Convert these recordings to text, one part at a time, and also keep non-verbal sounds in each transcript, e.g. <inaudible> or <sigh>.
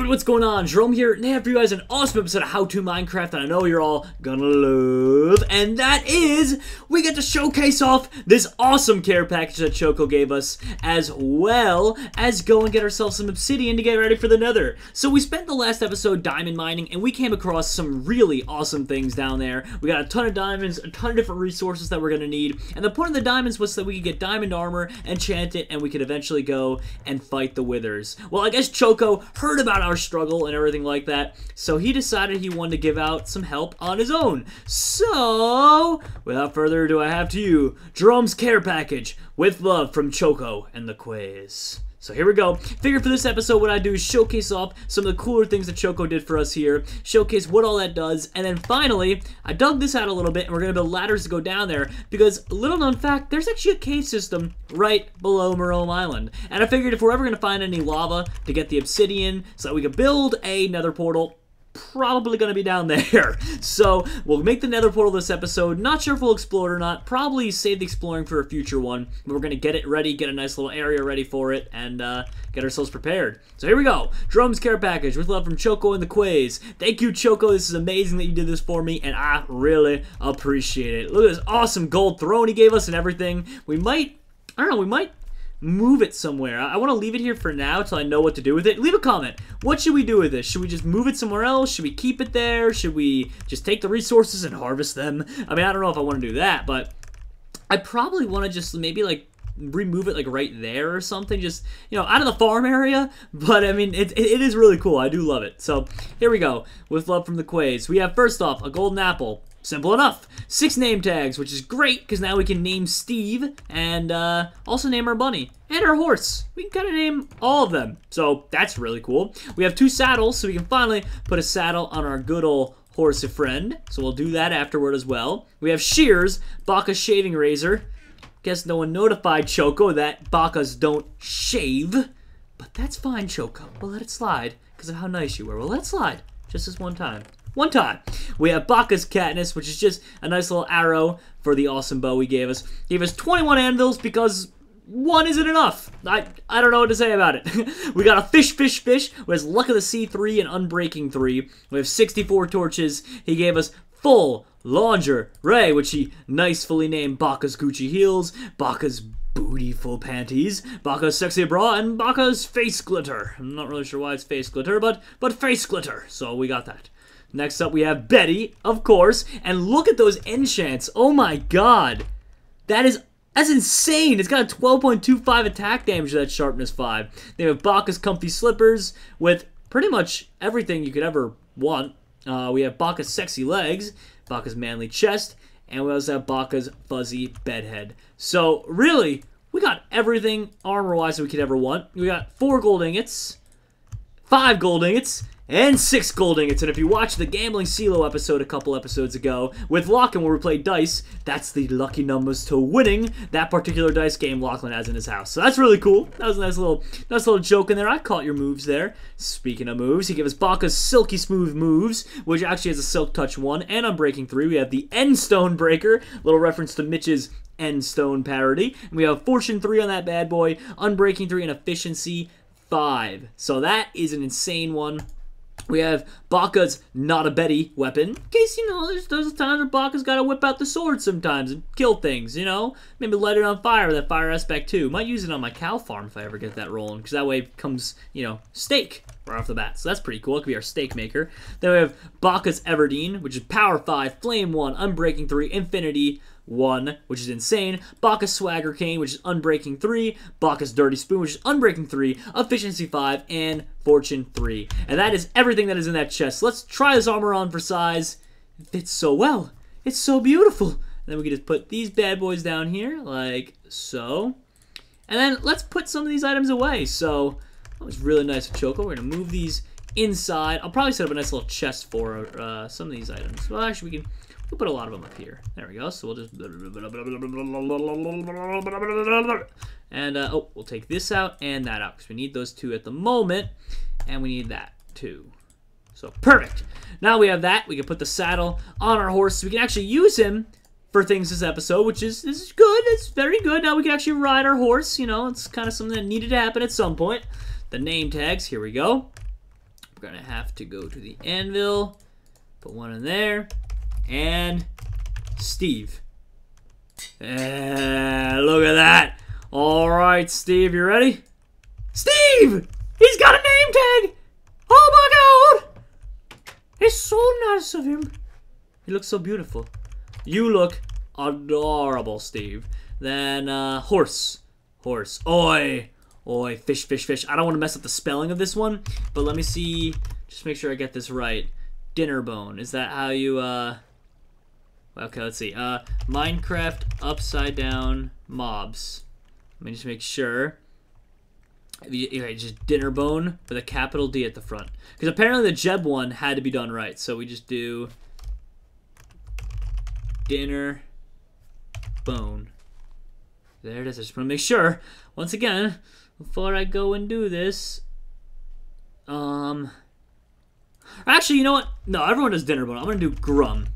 everybody, what's going on? Jerome here, and I have for you guys an awesome episode of How to Minecraft that I know you're all gonna love, and that is, we get to showcase off this awesome care package that Choco gave us, as well as go and get ourselves some obsidian to get ready for the nether. So we spent the last episode diamond mining, and we came across some really awesome things down there. We got a ton of diamonds, a ton of different resources that we're gonna need, and the point of the diamonds was that we could get diamond armor, enchant it, and we could eventually go and fight the withers. Well, I guess Choco heard about our struggle and everything like that, so he decided he wanted to give out some help on his own. So, without further ado, I have to you Jerome's care package with love from Choco and the quiz. So here we go. Figure for this episode, what I do is showcase off some of the cooler things that Choco did for us here, showcase what all that does, and then finally, I dug this out a little bit, and we're going to build ladders to go down there, because, little known fact, there's actually a cave system right below Merome Island. And I figured if we're ever going to find any lava to get the obsidian, so that we could build a nether portal, probably going to be down <laughs> there. So we'll make the nether portal this episode. Not sure if we'll explore it or not. Probably save the exploring for a future one. But we're going to get it ready, get a nice little area ready for it, and uh, get ourselves prepared. So here we go. Jerome's care package with love from Choco and the Quays. Thank you, Choco. This is amazing that you did this for me, and I really appreciate it. Look at this awesome gold throne he gave us and everything. We might, I don't know, we might move it somewhere. I, I want to leave it here for now until I know what to do with it. Leave a comment. What should we do with this? Should we just move it somewhere else? Should we keep it there? Should we just take the resources and harvest them? I mean, I don't know if I want to do that, but I probably want to just maybe like remove it like right there or something just you know out of the farm area <laughs> but i mean it, it, it is really cool i do love it so here we go with love from the quays we have first off a golden apple Simple enough. Six name tags, which is great because now we can name Steve and uh, also name our bunny and our horse. We can kind of name all of them. So that's really cool. We have two saddles, so we can finally put a saddle on our good old horse friend. So we'll do that afterward as well. We have shears, Baka's shaving razor. Guess no one notified Choco that Baka's don't shave. But that's fine, Choco. We'll let it slide because of how nice you were. We'll let it slide just this one time. One time. We have Baka's Katniss, which is just a nice little arrow for the awesome bow he gave us. He gave us 21 anvils because one isn't enough. I I don't know what to say about it. <laughs> we got a fish, fish, fish, who has Luck of the Sea 3 and Unbreaking 3. We have 64 torches. He gave us full Laundry Ray, which he nicely named Baka's Gucci Heels, Baka's Bootyful Panties, Baka's Sexy Bra, and Baka's Face Glitter. I'm not really sure why it's Face Glitter, but, but Face Glitter. So we got that. Next up, we have Betty, of course. And look at those enchants. Oh my god. That is that's insane. It's got a 12.25 attack damage to that sharpness 5. They have Baka's comfy slippers with pretty much everything you could ever want. Uh, we have Baka's sexy legs, Baka's manly chest, and we also have Baka's fuzzy bedhead. So really, we got everything armor-wise that we could ever want. We got four gold ingots, five gold ingots, and six gold ingots. And if you watched the Gambling CeeLo episode a couple episodes ago with Lachlan where we played dice, that's the lucky numbers to winning that particular dice game Lachlan has in his house. So that's really cool. That was a nice little, nice little joke in there. I caught your moves there. Speaking of moves, he gave us Baka's Silky Smooth moves, which actually has a Silk Touch 1 and Unbreaking 3. We have the End Stone Breaker, little reference to Mitch's End Stone parody. And we have Fortune 3 on that bad boy, Unbreaking 3, and Efficiency 5. So that is an insane one. We have Baka's not a Betty weapon. In case, you know, there's, there's times where Baka's got to whip out the sword sometimes and kill things, you know? Maybe light it on fire with that fire aspect too. Might use it on my cow farm if I ever get that rolling, because that way comes, you know, steak right off the bat. So that's pretty cool. It could be our steak maker. Then we have Baka's Everdeen, which is Power 5, Flame 1, Unbreaking 3, Infinity 1, which is insane. Baka's Swagger Cane, which is Unbreaking 3. Baka's Dirty Spoon, which is Unbreaking 3. Efficiency 5, and Fortune 3. And that is everything that is in that chest. Let's try this armor on for size. It fits so well. It's so beautiful. And then we can just put these bad boys down here, like so. And then let's put some of these items away. So, that was really nice of Choco. We're going to move these inside. I'll probably set up a nice little chest for uh, some of these items. Well, actually, we can We'll put a lot of them up here. There we go. So we'll just... And, uh, oh, we'll take this out and that out because we need those two at the moment. And we need that too. So, perfect. Now we have that. We can put the saddle on our horse. So we can actually use him for things this episode, which is, is good. It's very good. Now we can actually ride our horse. You know, it's kind of something that needed to happen at some point. The name tags. Here we go we're gonna have to go to the anvil. Put one in there. And Steve. Yeah, look at that. All right, Steve, you ready? Steve! He's got a name tag! Oh my god! It's so nice of him. He looks so beautiful. You look adorable, Steve. Then, uh, horse. Horse. Oi! Oi, fish, fish, fish. I don't want to mess up the spelling of this one, but let me see. Just make sure I get this right. Dinnerbone. Is that how you, uh... Okay, let's see. Uh, Minecraft upside down mobs. Let me just make sure. Okay, just Dinnerbone with a capital D at the front. Because apparently the Jeb one had to be done right. So we just do dinner bone. There it is. I just want to make sure. Once again, before I go and do this, um, actually, you know what? No, everyone does Dinnerbone. I'm gonna do grumm.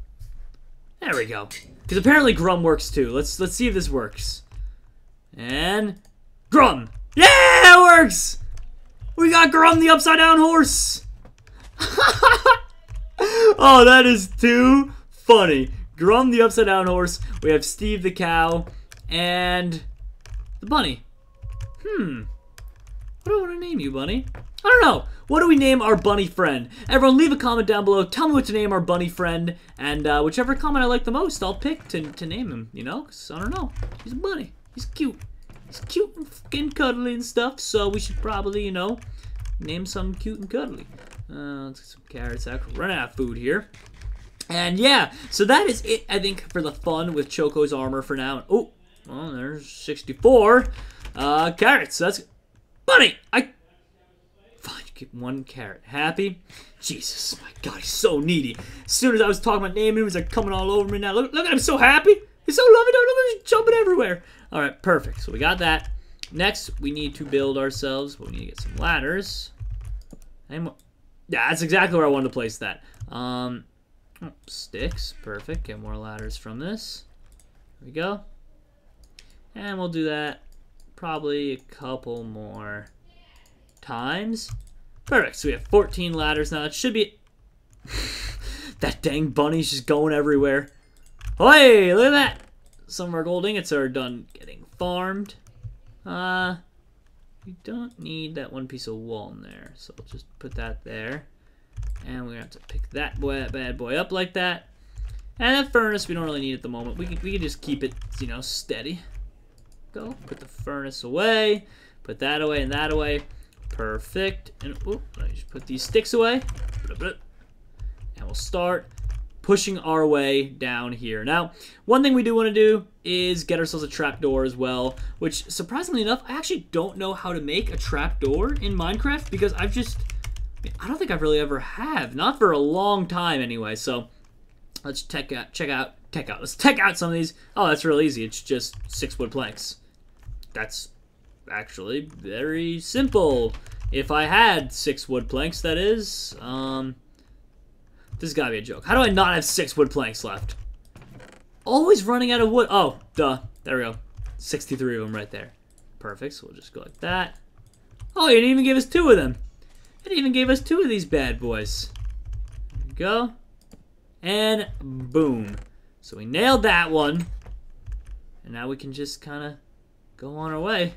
There we go. Because apparently Grumm works too. Let's let's see if this works. And Grumm. Yeah, it works. We got Grumm the upside down horse. <laughs> oh, that is too funny. Grumm the upside down horse. We have Steve the cow and the bunny. Hmm. What do I want to name you, bunny? I don't know. What do we name our bunny friend? Everyone, leave a comment down below. Tell me what to name our bunny friend. And uh, whichever comment I like the most, I'll pick to, to name him, you know? Because, I don't know. He's a bunny. He's cute. He's cute and fucking cuddly and stuff. So we should probably, you know, name some cute and cuddly. Uh, let's get some carrots. I run out of food here. And yeah, so that is it, I think, for the fun with Choco's armor for now. Oh, well, there's 64 uh, carrots. That's Bunny, I one carrot. Happy? Jesus, my God, he's so needy. As soon as I was talking about naming him, he's like coming all over me now. Look, look at him, so happy. He's so loving. Look at him, jumping everywhere. All right, perfect. So we got that. Next, we need to build ourselves. we need to get some ladders. And yeah, that's exactly where I wanted to place that. Um, oh, sticks, perfect. Get more ladders from this. There we go. And we'll do that probably a couple more times. Perfect. So we have 14 ladders now. It should be... <laughs> that dang bunny's just going everywhere. Hey, look at that. Some of our gold ingots are done getting farmed. Uh, we don't need that one piece of wall in there. So we'll just put that there. And we're going to have to pick that boy, that bad boy up like that. And that furnace we don't really need at the moment. We can, we can just keep it, you know, steady. Go. Put the furnace away. Put that away and that away. Perfect. And let me just put these sticks away. And we'll start pushing our way down here. Now, one thing we do want to do is get ourselves a trapdoor as well, which surprisingly enough, I actually don't know how to make a trapdoor in Minecraft because I've just, I don't think I've really ever have, not for a long time anyway. So let's check out, check out, check out, let's check out some of these. Oh, that's real easy. It's just six wood planks. That's actually very simple. If I had six wood planks, that is. Um, this has got to be a joke. How do I not have six wood planks left? Always running out of wood. Oh, duh. There we go. 63 of them right there. Perfect. So we'll just go like that. Oh, you didn't even give us two of them. It even gave us two of these bad boys. There we go. And boom. So we nailed that one. And now we can just kind of go on our way.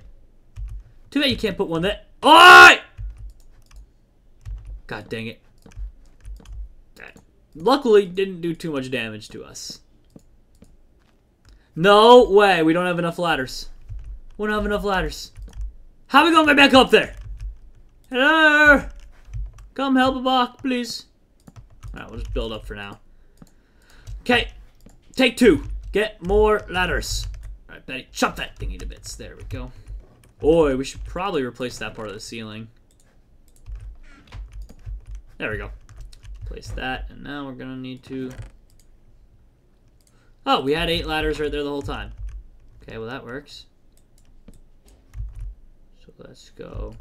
Too bad you can't put one there. Oi! God dang it. That luckily didn't do too much damage to us. No way. We don't have enough ladders. We don't have enough ladders. How are we going to get back up there? Hello? Come help a block, please. Alright, we'll just build up for now. Okay. Take two. Get more ladders. Alright, Betty, chop that thingy to bits. There we go. Boy, we should probably replace that part of the ceiling. There we go. Place that, and now we're gonna need to... Oh, we had eight ladders right there the whole time. Okay, well that works. So let's go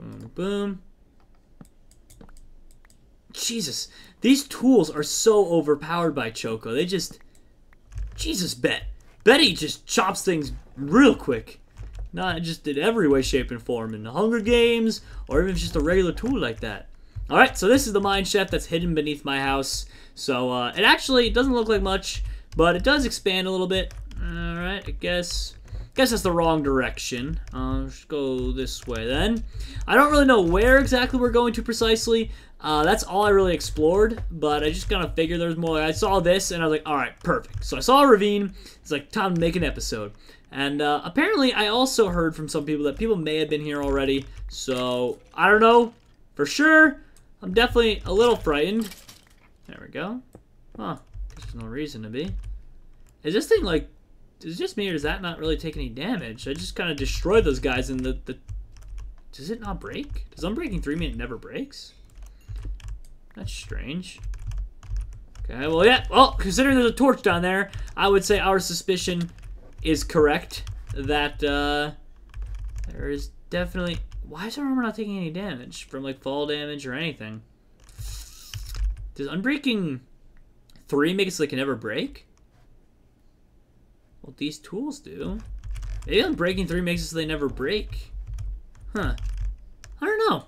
boom, boom. Jesus, these tools are so overpowered by Choco. They just... Jesus, Bet. Betty just chops things real quick. Not just in every way, shape, and form in the Hunger Games, or even just a regular tool like that. All right, so this is the mine shaft that's hidden beneath my house. So uh, it actually doesn't look like much, but it does expand a little bit. All right, I guess. Guess that's the wrong direction. Uh, let's go this way then. I don't really know where exactly we're going to precisely. Uh, that's all I really explored, but I just kind of figured there's more. I saw this and I was like, all right, perfect. So I saw a ravine. It's like time to make an episode. And uh, apparently, I also heard from some people that people may have been here already. So I don't know for sure. I'm definitely a little frightened. There we go. Huh. There's no reason to be. Is this thing like is just me or does that not really take any damage? I just kind of destroyed those guys and the, the... Does it not break? Does Unbreaking 3 mean it never breaks? That's strange. Okay, well, yeah. Well, considering there's a torch down there, I would say our suspicion is correct. That, uh... There is definitely... Why is our armor not taking any damage? From, like, fall damage or anything? Does Unbreaking 3 make it so they can never break? Well, these tools do. Maybe Unbreaking 3 makes it so they never break. Huh. I don't know.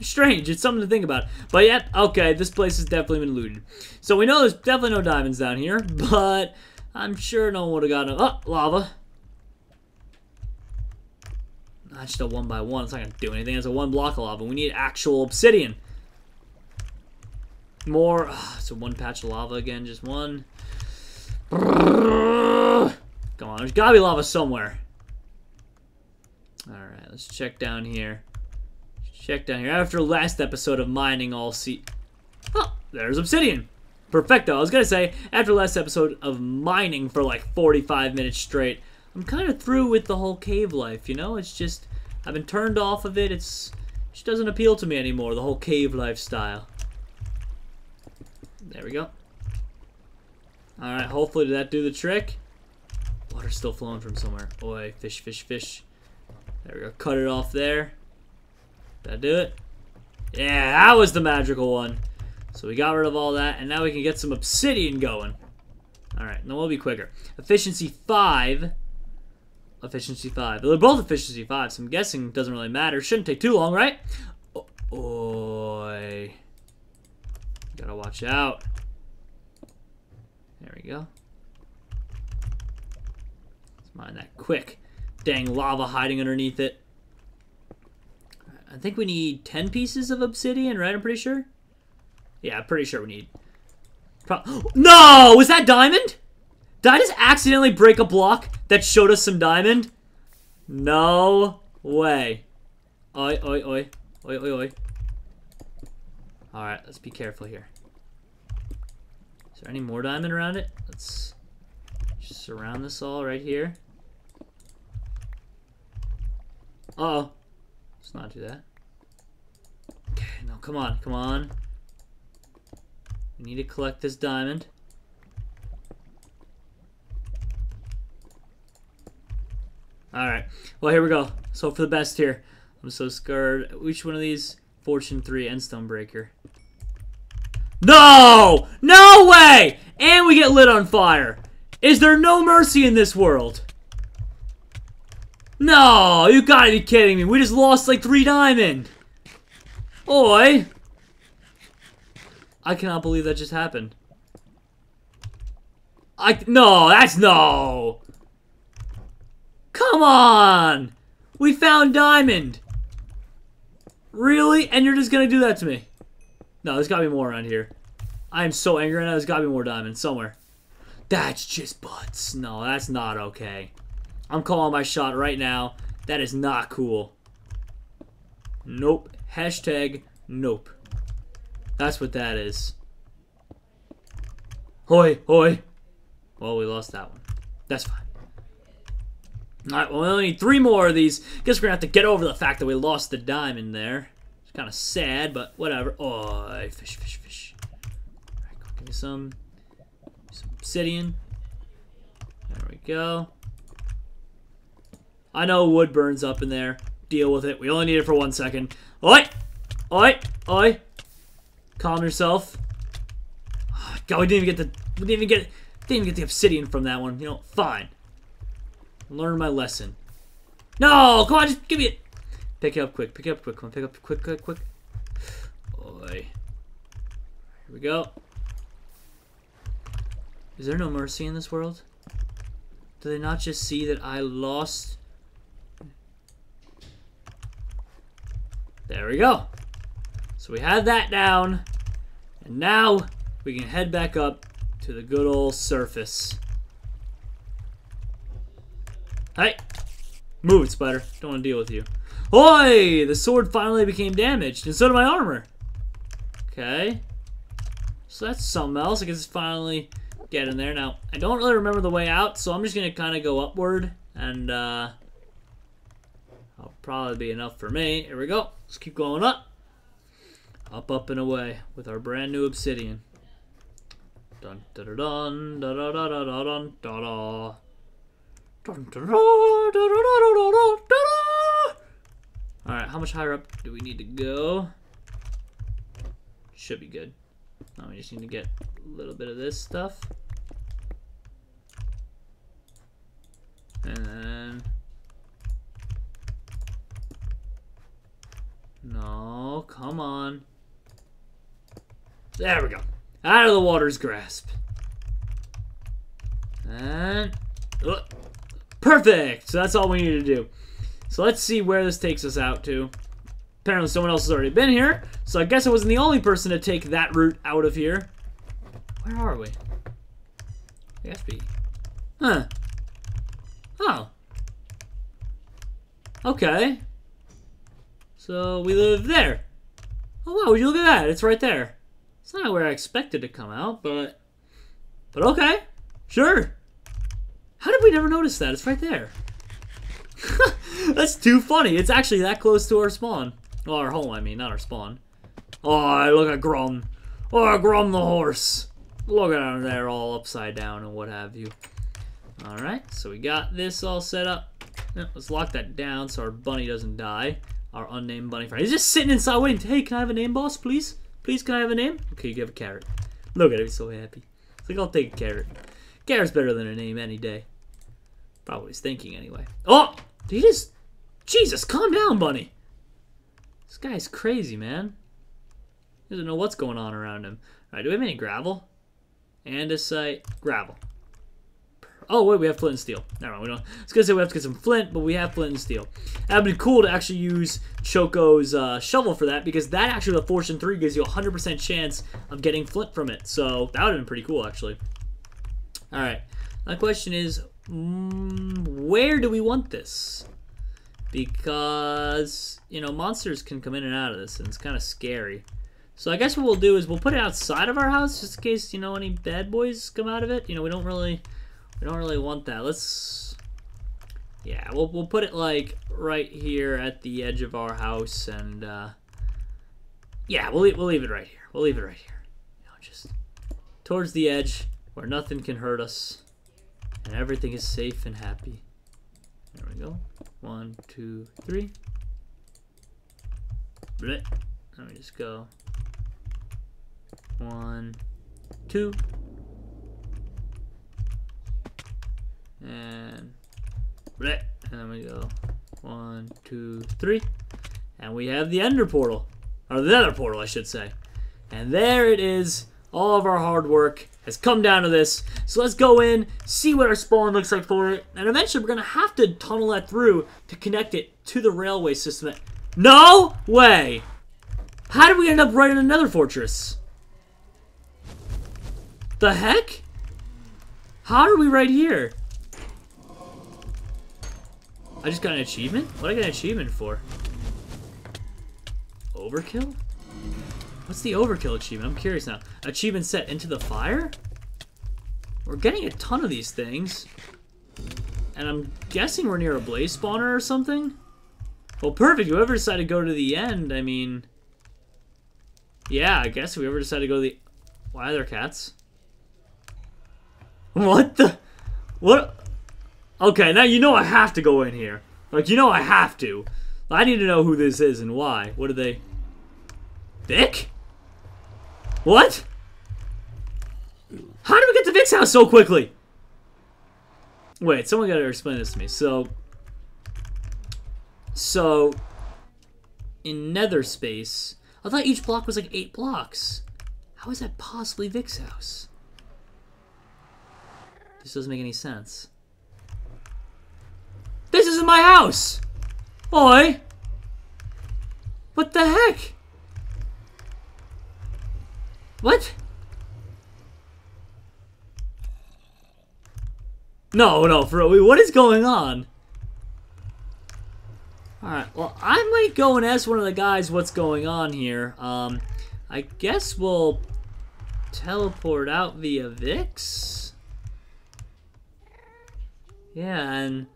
Strange. It's something to think about. But yeah, okay, this place has definitely been looted. So we know there's definitely no diamonds down here, <laughs> but I'm sure no one would have gotten... Oh, lava. Not just a one by one. It's not going to do anything. It's a one block of lava. We need actual obsidian. More... Oh, it's a one patch of lava again. Just one. Come on, there's gotta be lava somewhere. Alright, let's check down here. Check down here. After last episode of mining all see... Oh, there's obsidian. Perfecto. I was gonna say, after last episode of mining for like 45 minutes straight, I'm kind of through with the whole cave life, you know? It's just, I've been turned off of it. It's, it just doesn't appeal to me anymore, the whole cave lifestyle. There we go. Alright, hopefully did that do the trick? Water's still flowing from somewhere. Boy, fish, fish, fish. There we go. Cut it off there. Did I do it? Yeah, that was the magical one. So we got rid of all that, and now we can get some obsidian going. Alright, then we'll be quicker. Efficiency 5. Efficiency 5. They're both efficiency 5, so I'm guessing it doesn't really matter. Shouldn't take too long, right? Oh, Oi. Gotta watch out. There we go. Mind that quick. Dang lava hiding underneath it. I think we need 10 pieces of obsidian, right? I'm pretty sure. Yeah, pretty sure we need... Pro <gasps> no! Was that diamond? Did I just accidentally break a block that showed us some diamond? No way. Oi, oi, oi. Oi, oi, oi. Alright, let's be careful here. Is there any more diamond around it? Let's just surround this all right here. Uh oh Let's not do that. Okay, no, come on, come on. We need to collect this diamond. Alright, well here we go. So for the best here. I'm so scared. Which one of these? Fortune 3 and Stonebreaker. No! No way! And we get lit on fire. Is there no mercy in this world? No, you gotta be kidding me. We just lost like three diamond. Oi. I cannot believe that just happened. I, no, that's no. Come on. We found diamond. Really? And you're just gonna do that to me? No, there's gotta be more around here. I am so angry right now. There's gotta be more diamond somewhere. That's just butts. No, that's not okay. I'm calling my shot right now. That is not cool. Nope. Hashtag nope. That's what that is. Hoi, hoi. Well, we lost that one. That's fine. Alright, well, we only need three more of these. Guess we're gonna have to get over the fact that we lost the diamond there. It's kind of sad, but whatever. Oh, fish, fish, fish. Alright, go give me some, some obsidian. There we go. I know wood burns up in there. Deal with it. We only need it for one second. Oi! Oi! Oi! Calm yourself. Ah, God, we didn't even get the we didn't even get didn't even get the obsidian from that one. You know, fine. Learn my lesson. No, come on, just give me it. Pick it up quick. Pick it up quick. Come on, pick up quick, quick, quick. way. Here we go. Is there no mercy in this world? Do they not just see that I lost? There we go. So we have that down. And now we can head back up to the good old surface. Hey! Move it, spider. Don't want to deal with you. Oi! The sword finally became damaged, and so did my armor. Okay. So that's something else. I guess it's finally getting there. Now, I don't really remember the way out, so I'm just going to kind of go upward, and uh, that'll probably be enough for me. Here we go. Let's keep going up. Up, up, and away with our brand new obsidian. Dun da da dun da da da da da dun da da. Dun da da da da da da da da Alright, how much higher up do we need to go? Should be good. Now we just need to get a little bit of this stuff. And then... No, come on. There we go. Out of the water's grasp. And... Uh, perfect! So that's all we need to do. So let's see where this takes us out to. Apparently someone else has already been here, so I guess I wasn't the only person to take that route out of here. Where are we? I guess be. Huh. Oh. Okay. So we live there. Oh wow, would you look at that? It's right there. It's not where I expected to come out, but... But okay. Sure. How did we never notice that? It's right there. <laughs> That's too funny. It's actually that close to our spawn. Well, our home, I mean, not our spawn. Oh, look at Grumm. Oh, Grumm the horse. Look at him there all upside down and what have you. Alright, so we got this all set up. let's lock that down so our bunny doesn't die. Our unnamed bunny friend. He's just sitting inside waiting. Hey, can I have a name, boss, please? Please, can I have a name? Okay, you give a carrot. Look at him, he's so happy. It's like, I'll take a carrot. Carrot's better than a name any day. Probably he's thinking anyway. Oh! He just... Jesus, calm down, bunny. This guy's crazy, man. He doesn't know what's going on around him. Alright, do we have any gravel? Andesite. Gravel. Oh, wait, we have flint and steel. Never mind, we don't. I was going to say we have to get some flint, but we have flint and steel. That'd be cool to actually use Choco's uh, shovel for that, because that actually, the Fortune 3 gives you a 100% chance of getting flint from it. So that would have been pretty cool, actually. Alright. My question is, mm, where do we want this? Because, you know, monsters can come in and out of this, and it's kind of scary. So I guess what we'll do is we'll put it outside of our house, just in case, you know, any bad boys come out of it. You know, we don't really we don't really want that. Let's... Yeah, we'll, we'll put it, like, right here at the edge of our house, and, uh... Yeah, we'll, we'll leave it right here. We'll leave it right here. You know, just towards the edge, where nothing can hurt us, and everything is safe and happy. There we go. One, two, three. Blech. Let me just go. One, two. and bleh, and then we go one, two, three, and we have the Ender portal, or the Nether portal, I should say. And there it is. All of our hard work has come down to this. So let's go in, see what our spawn looks like for it, and eventually we're gonna have to tunnel that through to connect it to the railway system. No way! How did we end up right in another fortress? The heck? How are we right here? I just got an achievement? What I get an achievement for? Overkill? What's the overkill achievement? I'm curious now. Achievement set into the fire? We're getting a ton of these things. And I'm guessing we're near a blaze spawner or something? Well, perfect. Whoever decided to go to the end, I mean... Yeah, I guess whoever decided to go to the... Why are there cats? What the... What... Okay, now you know I have to go in here. Like, you know I have to. I need to know who this is and why. What are they? Vic? What? How did we get to Vic's house so quickly? Wait, someone gotta explain this to me. So, so, in Nether space, I thought each block was like eight blocks. How is that possibly Vic's house? This doesn't make any sense. This isn't my house! Oi! What the heck? What? No, no, for real. What is going on? Alright, well, I might go and ask one of the guys what's going on here. Um, I guess we'll teleport out via Vix? Yeah, and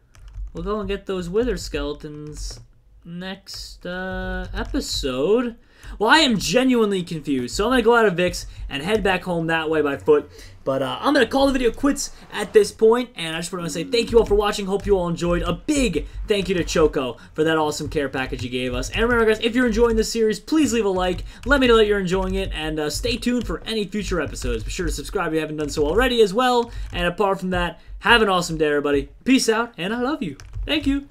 we'll go and get those Wither Skeletons next uh, episode. Well, I am genuinely confused, so I'm going to go out of Vix and head back home that way by foot. But uh, I'm going to call the video quits at this point, and I just want to say thank you all for watching. Hope you all enjoyed. A big thank you to Choco for that awesome care package you gave us. And remember, guys, if you're enjoying this series, please leave a like. Let me know that you're enjoying it, and uh, stay tuned for any future episodes. Be sure to subscribe if you haven't done so already as well. And apart from that, have an awesome day, everybody. Peace out, and I love you. Thank you.